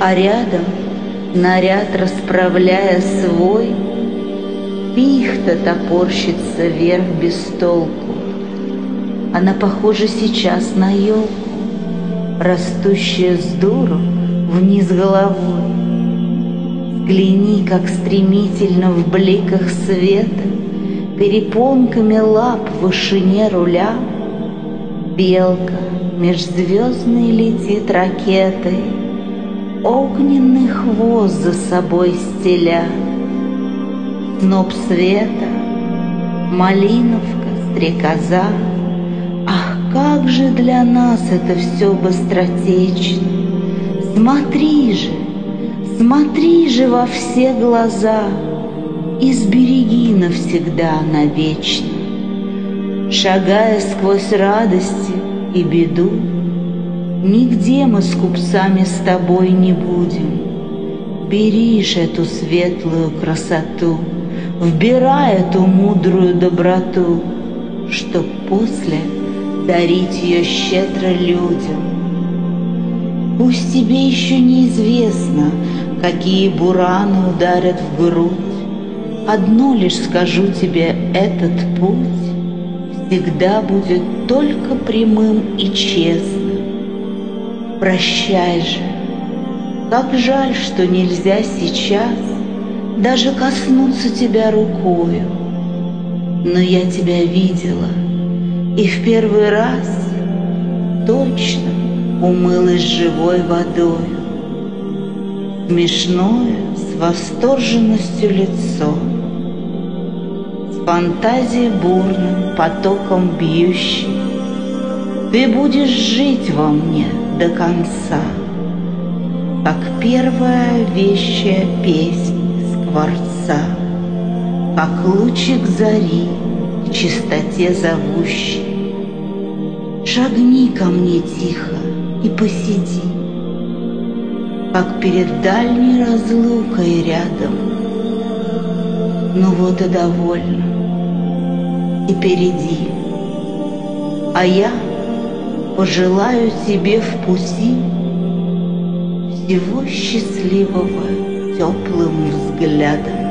А рядом, наряд расправляя свой, Пихта топорщится вверх без толку. Она похожа сейчас на елку, Растущая с дуру вниз головой. Взгляни, как стремительно в бликах света Перепонками лап в вышине руля Белка межзвездной летит ракетой, Огненный хвост за собой стеля. Сноп света, малиновка, стрекоза, Ах, как же для нас это все быстротечно! Смотри же, смотри же во все глаза И сбереги навсегда навечно. Шагая сквозь радости и беду, Нигде мы с купцами с тобой не будем. Бери ж эту светлую красоту, Вбирай эту мудрую доброту, Чтоб после дарить ее щедро людям. Пусть тебе еще неизвестно, Какие бураны ударят в грудь, Одно лишь скажу тебе, этот путь всегда будет только прямым и честным. Прощай же, как жаль, что нельзя сейчас даже коснуться тебя рукою. Но я тебя видела, и в первый раз точно умылась живой водою. Смешное, с восторженностью лицо — фантазии бурным потоком бьющий, Ты будешь жить во мне до конца, Как первая вещая песня скворца, Как лучик зари к чистоте зовущий. Шагни ко мне тихо и посиди, Как перед дальней разлукой рядом. Ну вот и довольно и перейди. А я пожелаю тебе в пути всего счастливого теплым взглядом.